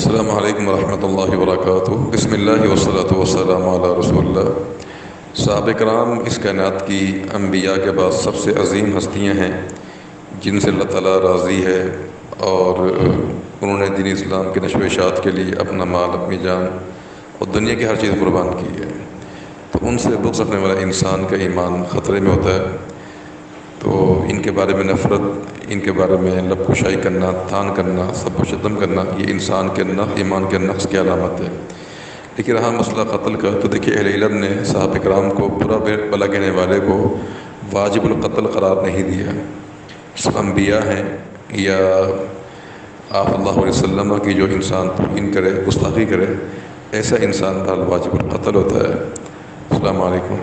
السلام علیکم ورحمۃ اللہ وبرکاتہ۔ بسم اللہ وصلاۃ وسلم علیہ رسول اللہ۔ صحاب کرام، اس کائنات کی انبیاء کے بعد سب سے عظیم ہستیاں ہیں، جن سے اللہ تعالیٰ راضی ہے اور انہوں نے دین اسلام کے نشو اشاعت کے لیے اپنا مال، اپنی جان اور دنیا کی ہر چیز قربان کی ہے۔ تو ان سے بغض رکھنے والا انسان کا ایمان خطرے میں ہوتا ہے۔ ان کے بارے میں نفرت، ان کے بارے میں لب کشائی کرنا، تھان کرنا، سب کو ختم کرنا، یہ انسان کے نقص ایمان کے نقص کی علامت ہے۔ لیکن رہا مسئلہ قتل کا، تو دیکھیے اہل علم نے صاحب اکرام کو برا بلا کہنے والے کو واجب القتل قرار نہیں دیا۔ سب انبیاء ہیں یا آپ اللہ علیہ وسلم کی جو انسان توہین کرے، گستاخی کرے، ایسا انسان بہر واجب القتل ہوتا ہے۔ السلام علیکم۔